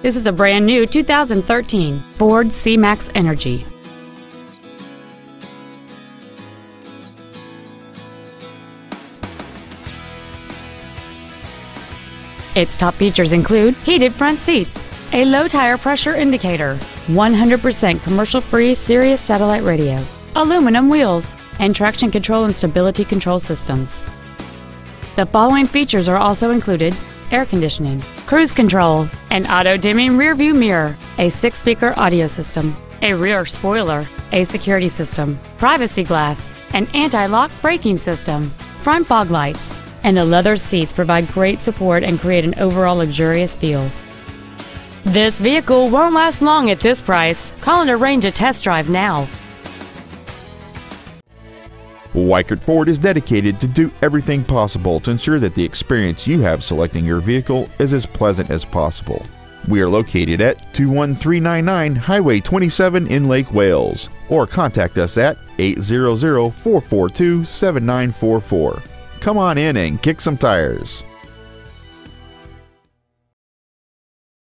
This is a brand new 2013 Ford C-Max Energi. Its top features include heated front seats, a low tire pressure indicator, 100% commercial-free Sirius satellite radio, aluminum wheels, and traction control and stability control systems. The following features are also included air conditioning, cruise control, an auto-dimming rearview mirror, a six-speaker audio system, a rear spoiler, a security system, privacy glass, an anti-lock braking system, front fog lights, and the leather seats provide great support and create an overall luxurious feel. This vehicle won't last long at this price. Call and arrange a test drive now. Weikert Ford is dedicated to do everything possible to ensure that the experience you have selecting your vehicle is as pleasant as possible. We are located at 21399 Highway 27 in Lake Wales, or contact us at 800 442 7944. Come on in and kick some tires.